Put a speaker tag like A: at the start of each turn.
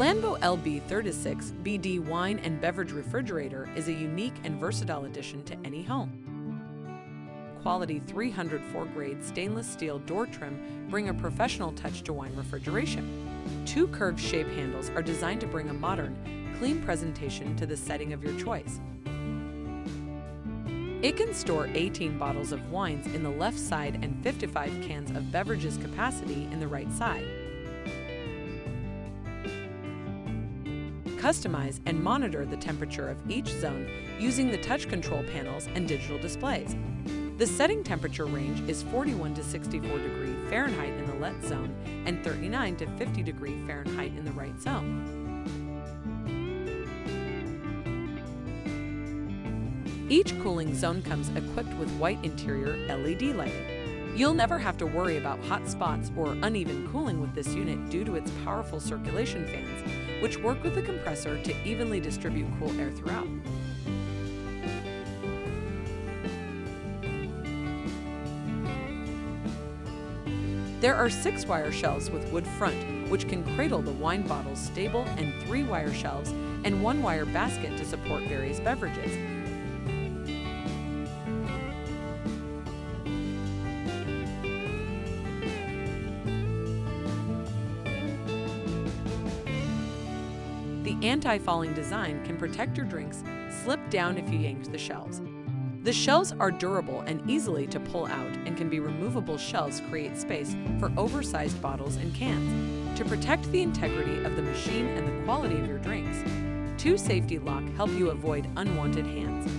A: Lanbo LB36 BD wine and beverage refrigerator is a unique and versatile addition to any home. Quality 304 grade stainless steel door trim bring a professional touch to wine refrigeration. Two curved shape handles are designed to bring a modern, clean presentation to the setting of your choice. It can store 18 bottles of wines in the left side and 55 cans of beverages capacity in the right side. Customize and monitor the temperature of each zone using the touch control panels and digital displays. The setting temperature range is 41 to 64 degree Fahrenheit in the left zone and 39 to 50 degree Fahrenheit in the right zone. Each cooling zone comes equipped with white interior LED lighting. You'll never have to worry about hot spots or uneven cooling with this unit due to its powerful circulation fans, which work with the compressor to evenly distribute cool air throughout. There are six wire shelves with wood front, which can cradle the wine bottles stable, and three wire shelves and one wire basket to support various beverages. The anti-falling design can protect your drinks, slip down if you yank the shelves. The shelves are durable and easily to pull out and can be removable shelves create space for oversized bottles and cans. To protect the integrity of the machine and the quality of your drinks, two safety lock help you avoid unwanted hands.